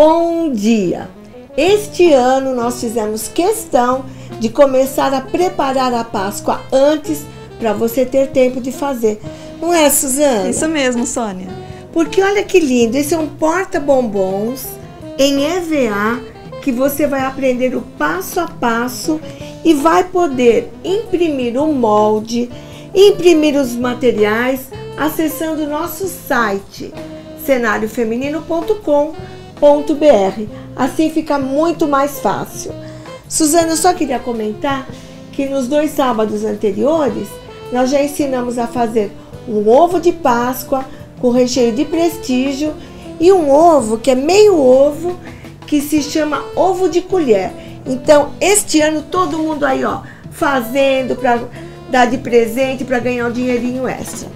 bom dia! Este ano nós fizemos questão de começar a preparar a Páscoa antes para você ter tempo de fazer. Não é, Suzana? Isso mesmo, Sônia. Porque olha que lindo, esse é um porta-bombons em EVA que você vai aprender o passo a passo e vai poder imprimir o molde, imprimir os materiais acessando o nosso site cenariofeminino.com.br. Assim fica muito mais fácil. Suzana, eu só queria comentar que nos dois sábados anteriores nós já ensinamos a fazer um ovo de Páscoa com recheio de prestígio e um ovo que é meio ovo que se chama ovo de colher. Então, este ano todo mundo aí, ó, fazendo para dar de presente para ganhar um dinheirinho extra.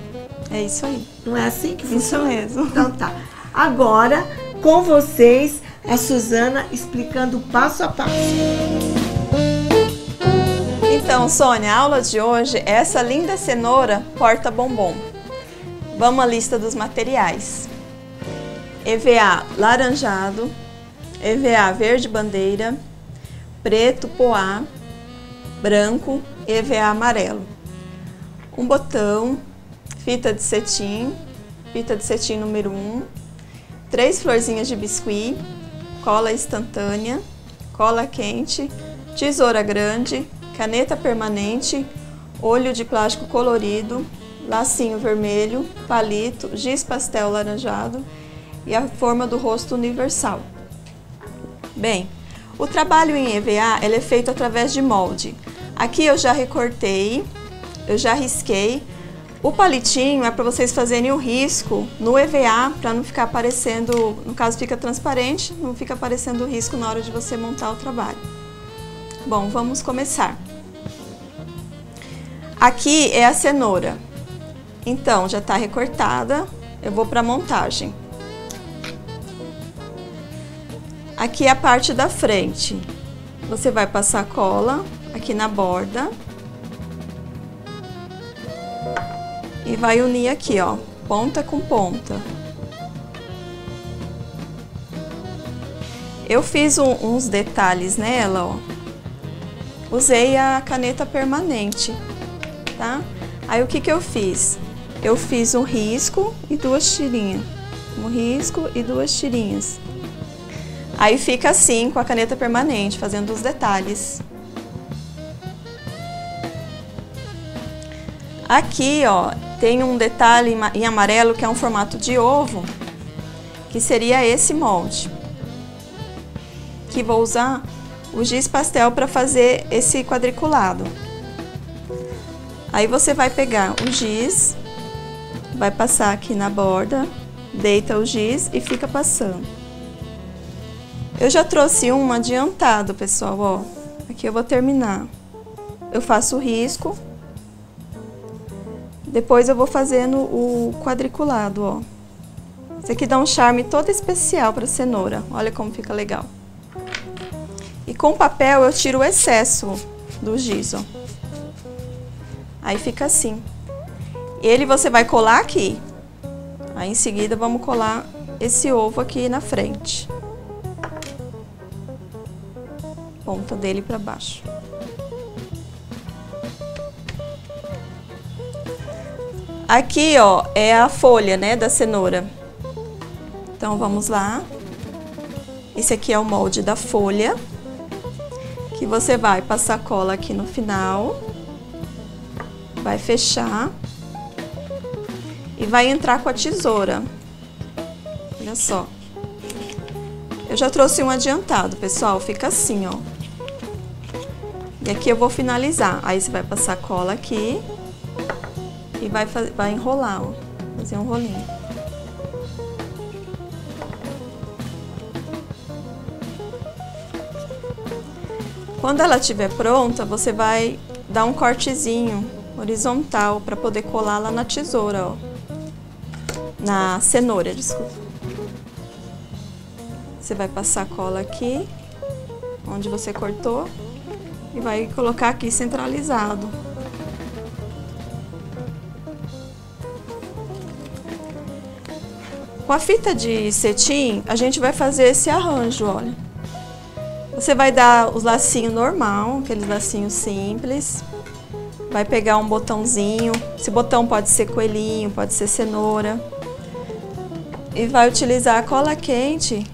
É isso aí. Não é assim que funciona? Isso mesmo. Então tá. Agora, com vocês, a Suzana explicando passo a passo. Então, Sônia, a aula de hoje é essa linda cenoura porta-bombom. Vamos à lista dos materiais. EVA laranjado, EVA verde bandeira, preto poá, branco, EVA amarelo. Um botão, fita de cetim, fita de cetim número 1, três florzinhas de biscuit, cola instantânea, cola quente, tesoura grande, caneta permanente, olho de plástico colorido, lacinho vermelho, palito, giz pastel laranjado e a forma do rosto universal. Bem, o trabalho em EVA é feito através de molde. Aqui eu já recortei, eu já risquei. O palitinho é para vocês fazerem o risco no EVA para não ficar aparecendo, no caso fica transparente, não fica aparecendo o risco na hora de você montar o trabalho. Bom, vamos começar. Aqui é a cenoura. Então, já está recortada, eu vou para a montagem. Aqui é a parte da frente. Você vai passar cola aqui na borda. E vai unir aqui, ó, ponta com ponta. Eu fiz um, uns detalhes nela, ó. Usei a caneta permanente, tá? Aí o que que eu fiz? Eu fiz um risco e duas tirinhas. Um risco e duas tirinhas. Aí fica assim com a caneta permanente, fazendo os detalhes. Aqui, ó, tem um detalhe em amarelo que é um formato de ovo, que seria esse molde. Que vou usar o giz pastel para fazer esse quadriculado. Aí você vai pegar o giz, vai passar aqui na borda, deita o giz e fica passando. Eu já trouxe um adiantado, pessoal, ó. Aqui eu vou terminar. Eu faço o risco. Depois eu vou fazendo o quadriculado, ó. Isso aqui dá um charme todo especial para cenoura. Olha como fica legal. E com papel eu tiro o excesso do giz, ó. Aí fica assim. Ele você vai colar aqui. Aí em seguida vamos colar esse ovo aqui na frente. ponta dele para baixo. Aqui, ó, é a folha, né, da cenoura. Então, vamos lá. Esse aqui é o molde da folha. Que você vai passar cola aqui no final. Vai fechar. E vai entrar com a tesoura. Olha só. Eu já trouxe um adiantado, pessoal. Fica assim, ó. E aqui eu vou finalizar. Aí você vai passar cola aqui e vai, vai enrolar, ó. Fazer um rolinho. Quando ela estiver pronta, você vai dar um cortezinho horizontal para poder colar lá na tesoura, ó. Na cenoura, desculpa. Você vai passar cola aqui, onde você cortou e vai colocar aqui centralizado. Com a fita de cetim, a gente vai fazer esse arranjo, olha. Você vai dar os lacinhos normal, aqueles lacinhos simples. Vai pegar um botãozinho. Esse botão pode ser coelhinho, pode ser cenoura. E vai utilizar a cola quente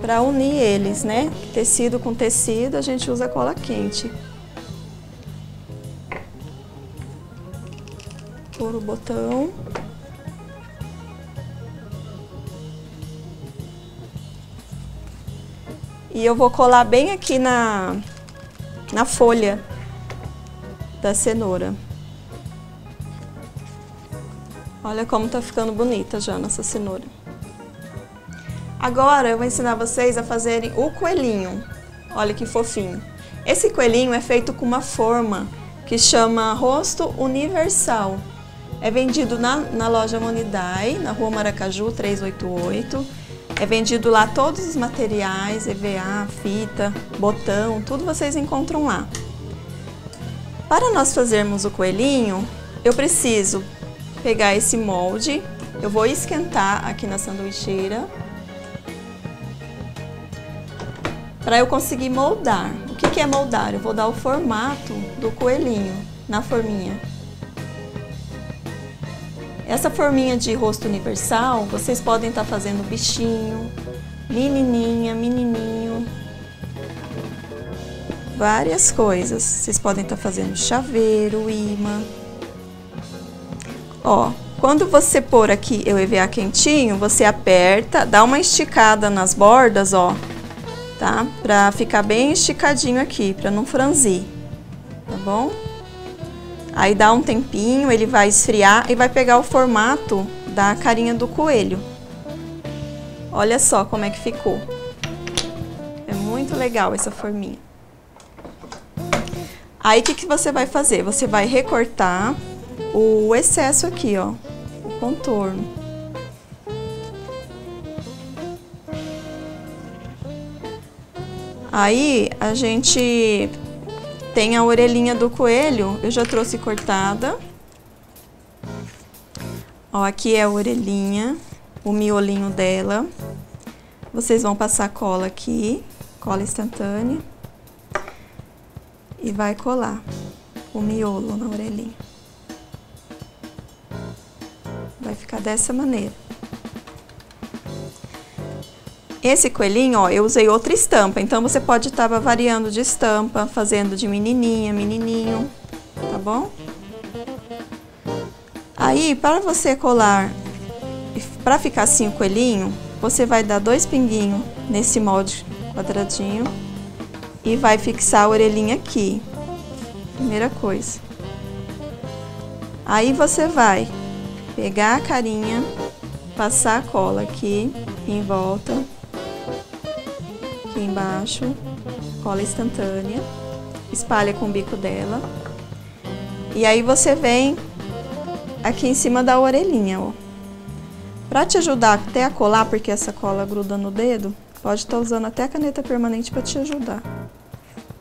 para unir eles, né? Tecido com tecido, a gente usa cola quente. Por o botão. E eu vou colar bem aqui na, na folha da cenoura. Olha como tá ficando bonita já nossa cenoura. Agora eu vou ensinar vocês a fazerem o coelhinho. Olha que fofinho. Esse coelhinho é feito com uma forma que chama rosto universal. É vendido na, na loja Monidai, na rua Maracaju 388. É vendido lá todos os materiais, EVA, fita, botão, tudo vocês encontram lá. Para nós fazermos o coelhinho, eu preciso pegar esse molde, eu vou esquentar aqui na sanduicheira para eu conseguir moldar. O que, que é moldar? Eu vou dar o formato do coelhinho na forminha. Essa forminha de rosto universal, vocês podem estar tá fazendo bichinho, menininha, menininho, várias coisas. Vocês podem estar tá fazendo chaveiro, imã. Ó, quando você pôr aqui o EVA quentinho, você aperta, dá uma esticada nas bordas, ó, tá? Pra ficar bem esticadinho aqui, pra não franzir, tá bom? Aí dá um tempinho, ele vai esfriar e vai pegar o formato da carinha do coelho. Olha só como é que ficou. É muito legal essa forminha. Aí, o que, que você vai fazer? Você vai recortar o excesso aqui, ó, o contorno. Aí a gente tem a orelhinha do coelho, eu já trouxe cortada. Ó, aqui é a orelhinha, o miolinho dela. Vocês vão passar cola aqui, cola instantânea. E vai colar o miolo na orelhinha. Vai ficar dessa maneira. Esse coelhinho, ó, eu usei outra estampa, então você pode estar variando de estampa, fazendo de menininha, menininho, tá bom? Aí, para você colar, para ficar assim o coelhinho, você vai dar dois pinguinhos nesse molde quadradinho e vai fixar a orelhinha aqui, primeira coisa. Aí você vai pegar a carinha, passar a cola aqui em volta aqui embaixo, cola instantânea, espalha com o bico dela. E aí você vem aqui em cima da orelhinha, ó. Pra te ajudar até a colar, porque essa cola gruda no dedo, pode estar tá usando até a caneta permanente para te ajudar.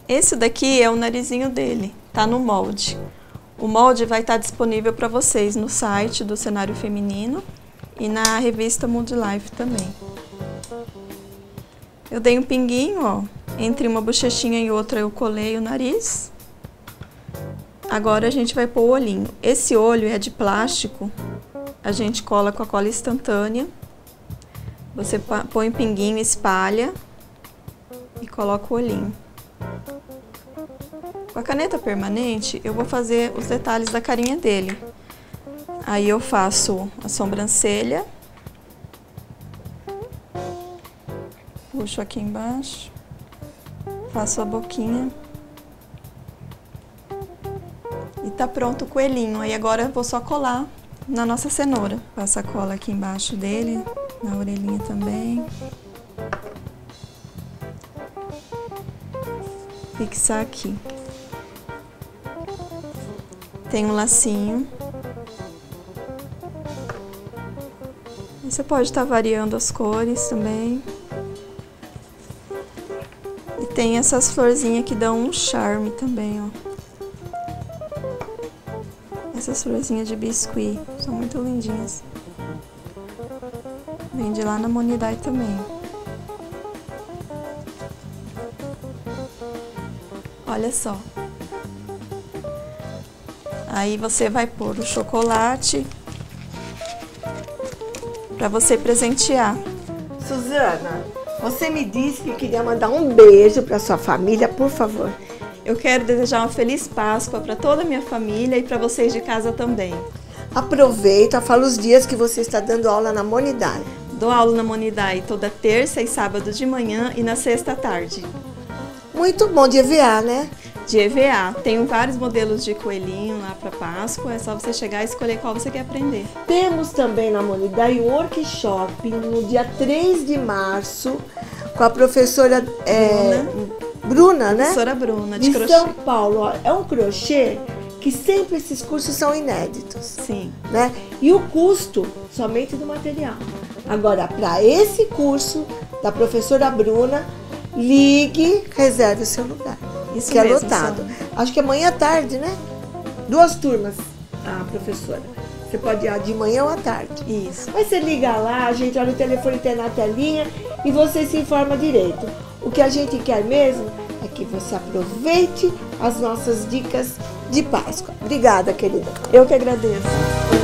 Esse daqui é o narizinho dele, tá no molde. O molde vai estar tá disponível para vocês no site do Cenário Feminino e na revista Mood Life também. Eu dei um pinguinho, ó, entre uma bochechinha e outra eu colei o nariz. Agora a gente vai pôr o olhinho. Esse olho é de plástico, a gente cola com a cola instantânea. Você põe o pinguinho, espalha e coloca o olhinho. Com a caneta permanente, eu vou fazer os detalhes da carinha dele. Aí eu faço a sobrancelha. Puxo aqui embaixo. Faço a boquinha. E tá pronto o coelhinho. Aí agora eu vou só colar na nossa cenoura. Passa a cola aqui embaixo dele, na orelhinha também. Fixar aqui. Tem um lacinho. Você pode estar tá variando as cores também. Tem essas florzinhas que dão um charme também, ó. Essas florzinhas de biscuit, são muito lindinhas. Vende lá na Monidai também. Olha só. Aí você vai pôr o chocolate para você presentear. Suzana, você me disse que queria mandar um beijo para sua família, por favor. Eu quero desejar uma feliz Páscoa para toda a minha família e para vocês de casa também. Aproveita, fala os dias que você está dando aula na Monidai. Dou aula na Monidai toda terça e sábado de manhã e na sexta tarde. Muito bom de EVA, né? De EVA. Tenho vários modelos de coelhinho lá para Páscoa. É só você chegar e escolher qual você quer aprender. Temos também na Monidai um workshop no dia 3 de março com a professora é, Bruna. Bruna, né? Professora Bruna, de, de crochê. São Paulo. É um crochê que sempre esses cursos são inéditos. Sim. Né? E o custo somente do material. Agora, para esse curso da professora Bruna, ligue, reserve o seu lugar. Isso que mesmo, é lotado. Acho que amanhã à tarde, né? Duas turmas, a professora. Você pode ir de manhã ou à tarde. Isso. Mas você liga lá, a gente olha o telefone tem na telinha e você se informa direito. O que a gente quer mesmo é que você aproveite as nossas dicas de Páscoa. Obrigada, querida. Eu que agradeço.